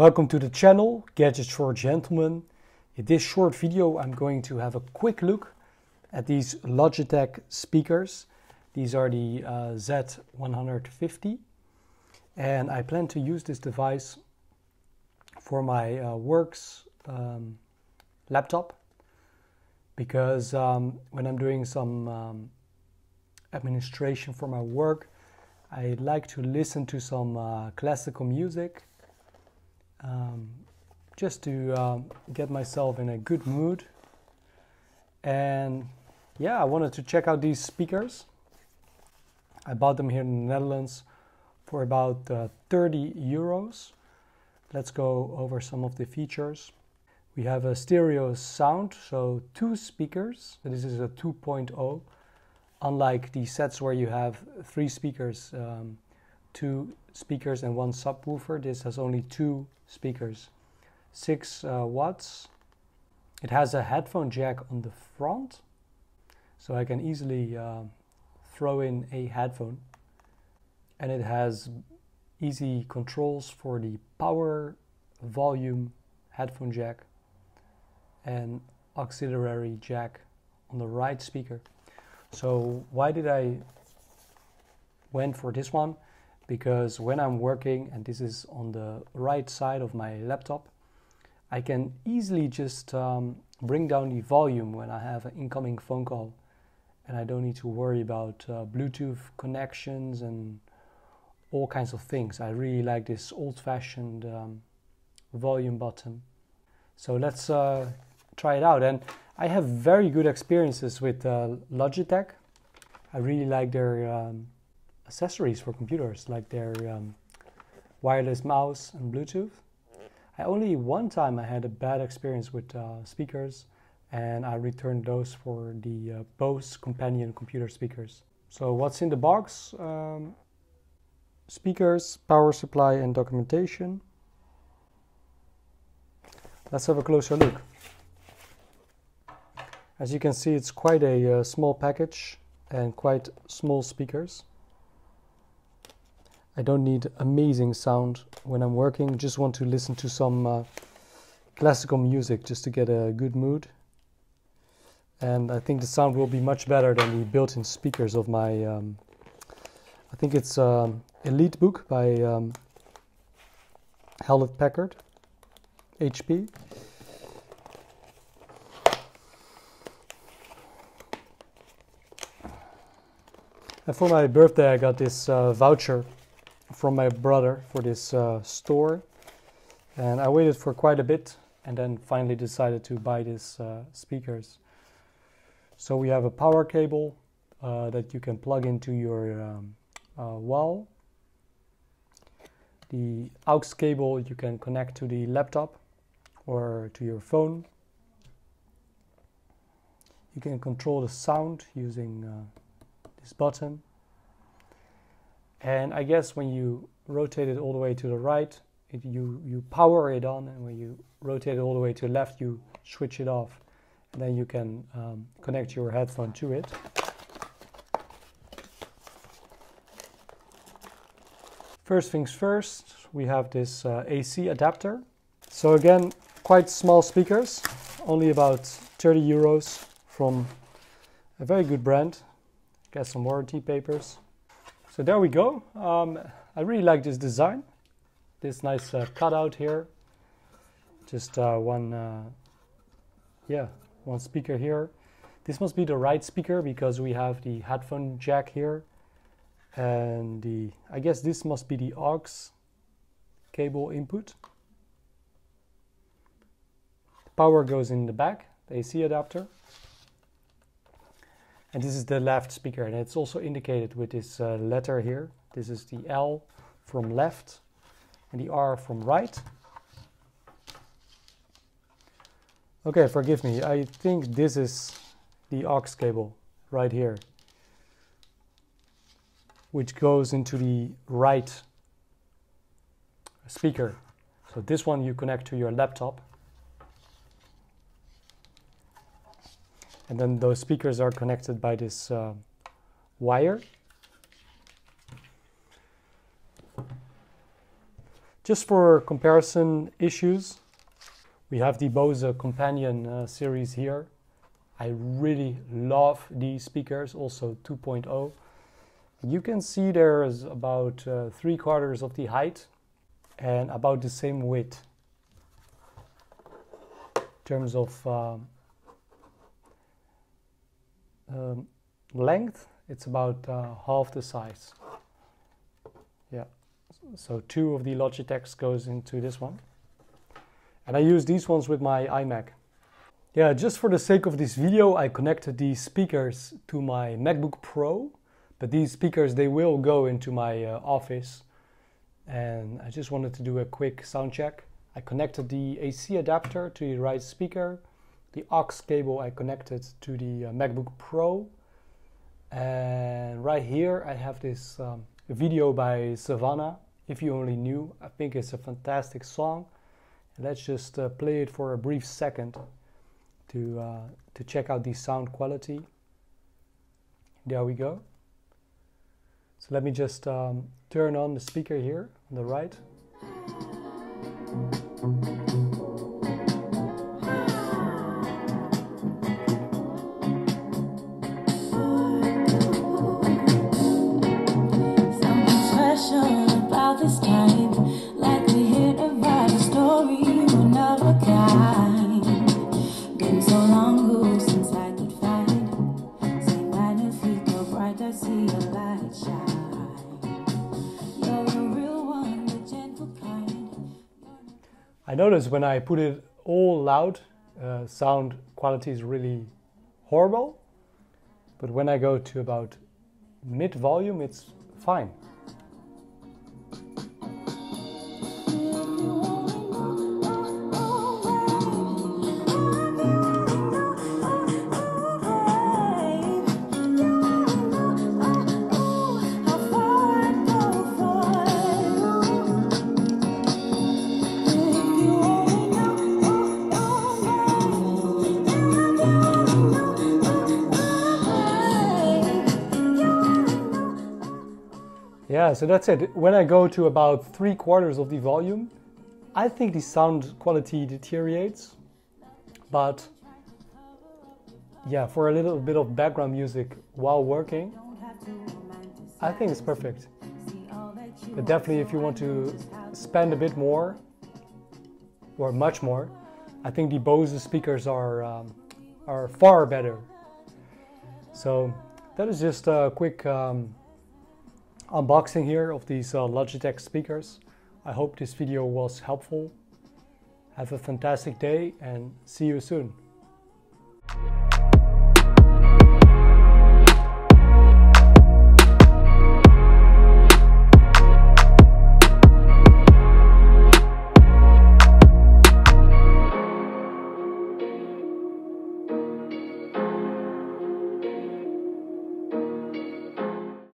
Welcome to the channel, Gadgets for Gentlemen. In this short video I'm going to have a quick look at these Logitech speakers. These are the uh, Z150 and I plan to use this device for my uh, works um, laptop because um, when I'm doing some um, administration for my work I like to listen to some uh, classical music um, just to um, get myself in a good mood. And yeah, I wanted to check out these speakers. I bought them here in the Netherlands for about uh, 30 euros. Let's go over some of the features. We have a stereo sound, so two speakers. This is a 2.0 unlike the sets where you have three speakers, um, two speakers and one subwoofer, this has only two speakers. Six uh, watts. It has a headphone jack on the front, so I can easily uh, throw in a headphone. And it has easy controls for the power, volume, headphone jack, and auxiliary jack on the right speaker. So why did I went for this one? Because when I'm working, and this is on the right side of my laptop, I can easily just um, bring down the volume when I have an incoming phone call and I don't need to worry about uh, Bluetooth connections and all kinds of things. I really like this old-fashioned um, volume button. So let's uh, try it out. And I have very good experiences with uh, Logitech. I really like their um, accessories for computers, like their um, wireless mouse and Bluetooth. I only one time I had a bad experience with uh, speakers and I returned those for the uh, Bose companion computer speakers. So what's in the box? Um, speakers, power supply and documentation. Let's have a closer look. As you can see, it's quite a uh, small package and quite small speakers. I don't need amazing sound when I'm working, just want to listen to some uh, classical music just to get a good mood. And I think the sound will be much better than the built-in speakers of my, um, I think it's um, EliteBook by um, Hewlett Packard, HP. And for my birthday, I got this uh, voucher from my brother for this uh, store. And I waited for quite a bit and then finally decided to buy these uh, speakers. So we have a power cable uh, that you can plug into your um, uh, wall. The aux cable you can connect to the laptop or to your phone. You can control the sound using uh, this button. And I guess when you rotate it all the way to the right, it, you, you power it on, and when you rotate it all the way to the left, you switch it off. And then you can um, connect your headphone to it. First things first, we have this uh, AC adapter. So again, quite small speakers, only about 30 euros from a very good brand. Get some warranty papers. So there we go. Um, I really like this design. This nice uh, cutout here. Just uh, one, uh, yeah, one speaker here. This must be the right speaker because we have the headphone jack here. And the, I guess this must be the aux cable input. The power goes in the back, the AC adapter. And this is the left speaker and it's also indicated with this uh, letter here. This is the L from left and the R from right. Okay, forgive me. I think this is the aux cable right here, which goes into the right speaker. So this one you connect to your laptop and then those speakers are connected by this uh, wire. Just for comparison issues, we have the Bose Companion uh, series here. I really love these speakers, also 2.0. You can see there's about uh, three quarters of the height and about the same width in terms of um, um, length it's about uh, half the size. Yeah. So two of the Logitechs goes into this one. And I use these ones with my iMac. Yeah just for the sake of this video I connected these speakers to my MacBook Pro but these speakers they will go into my uh, office. And I just wanted to do a quick sound check. I connected the AC adapter to the right speaker the aux cable I connected to the uh, MacBook Pro. And right here I have this um, video by Savannah. If you only knew I think it's a fantastic song. Let's just uh, play it for a brief second to uh, to check out the sound quality. There we go. So let me just um, turn on the speaker here on the right I notice when I put it all loud, uh, sound quality is really horrible. But when I go to about mid volume, it's fine. Yeah, so that's it. When I go to about three quarters of the volume, I think the sound quality deteriorates. But yeah, for a little bit of background music while working, I think it's perfect. But definitely, if you want to spend a bit more, or much more, I think the Bose speakers are um, are far better. So that is just a quick um, unboxing here of these uh, Logitech speakers. I hope this video was helpful. Have a fantastic day and see you soon.